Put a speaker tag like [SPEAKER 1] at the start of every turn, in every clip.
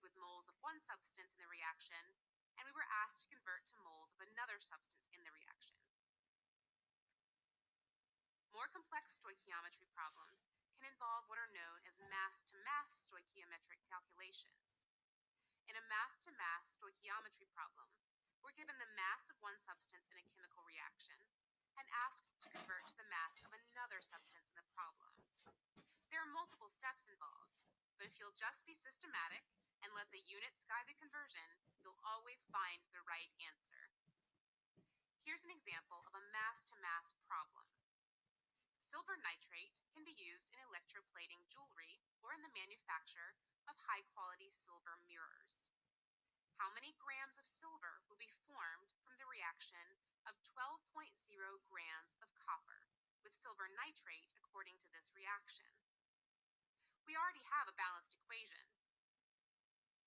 [SPEAKER 1] with moles of one substance in the reaction, and we were asked to convert to moles of another substance in the reaction. More complex stoichiometry problems can involve what are known as mass-to-mass stoichiometric calculations. In a mass-to-mass stoichiometry problem, we're given the mass of one substance in a chemical reaction and asked to convert to the mass of another substance in the problem. There are multiple steps involved, but if you'll just be systematic and let the units guide the conversion, you'll always find the right answer. Here's an example of a mass-to-mass -mass problem. Silver nitrate can be used in electroplating jewelry or in the manufacture of high-quality silver mirrors. How many grams of silver will be formed from the reaction of 12.0 grams of copper with silver nitrate according to this reaction? We already have a balanced equation.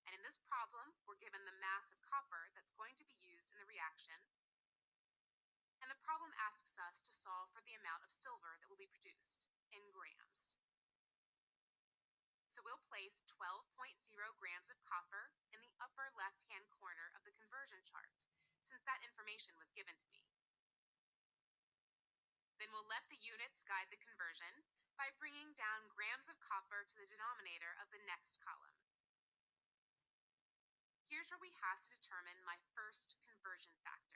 [SPEAKER 1] And in this problem, we're given the mass of copper that's going to be used in the reaction and the problem asks us to solve for the amount of silver that will be produced in grams. So we'll place 12.0 grams of copper in the upper left-hand corner of the conversion chart, since that information was given to me. Then we'll let the units guide the conversion by bringing down grams of copper to the denominator of the next column. Here's where we have to determine my first conversion factor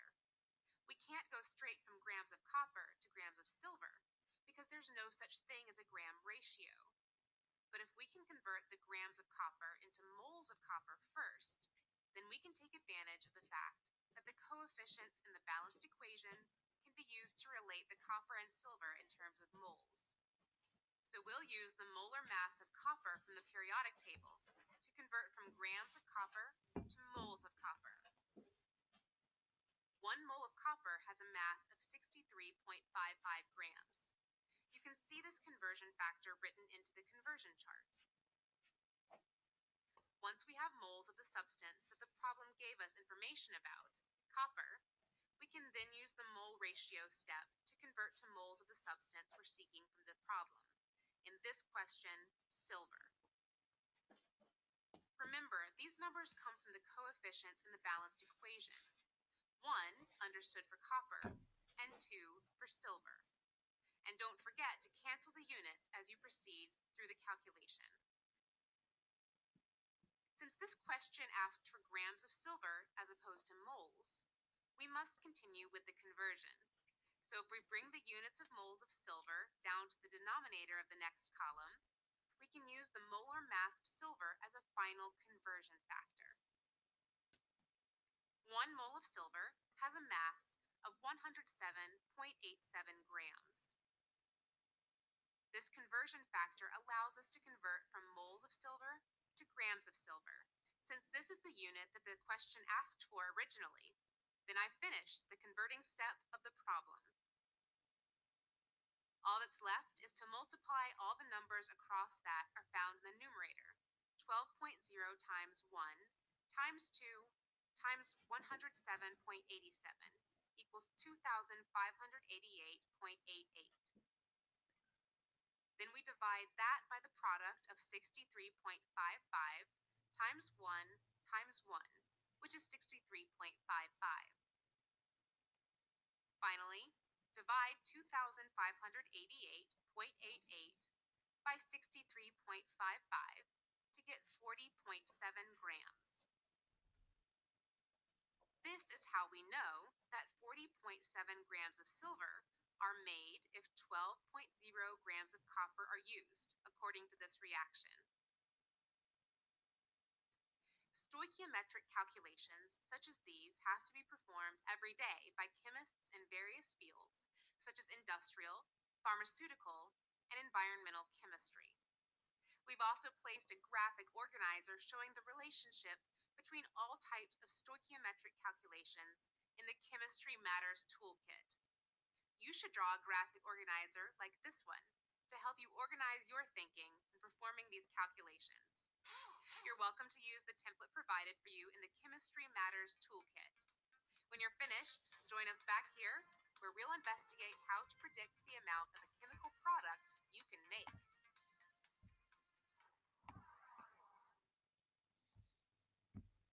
[SPEAKER 1] we can't go straight from grams of copper to grams of silver because there's no such thing as a gram ratio. But if we can convert the grams of copper into moles of copper first, then we can take advantage of the fact that the coefficients in the balanced equation can be used to relate the copper and silver in terms of moles. So we'll use the molar mass of copper from the periodic table to convert from grams of copper to moles of copper. One mole of copper has a mass of 63.55 grams. You can see this conversion factor written into the conversion chart. Once we have moles of the substance that the problem gave us information about, copper, we can then use the mole ratio step to convert to moles of the substance we're seeking from the problem. In this question, silver. Remember, these numbers come from the coefficients in the balanced equation. 1 understood for copper, and 2 for silver. And don't forget to cancel the units as you proceed through the calculation. Since this question asked for grams of silver as opposed to moles, we must continue with the conversion. So if we bring the units of moles of silver of the next column, we can use the molar mass of silver as a final conversion factor. One mole of silver has a mass of 107.87 grams. This conversion factor allows us to convert from moles of silver to grams of silver. Since this is the unit that the question asked for originally, then I've finished the converting step of the problem. All that's left is to multiply all the numbers across that are found in the numerator. 12.0 times 1 times 2 times 107.87 equals 2,588.88. Then we divide that by the product of 63.55 times 1 times 1, which is 63.55. Finally, divide 2,588.88 by 63.55 to get 40.7 grams. This is how we know that 40.7 grams of silver are made if 12.0 grams of copper are used, according to this reaction. Stoichiometric calculations such as these have to be performed every day by chemists in various fields, industrial, pharmaceutical, and environmental chemistry. We've also placed a graphic organizer showing the relationship between all types of stoichiometric calculations in the Chemistry Matters Toolkit. You should draw a graphic organizer like this one to help you organize your thinking in performing these calculations. You're welcome to use the template provided for you in the Chemistry Matters Toolkit. When you're finished, join us back here where we'll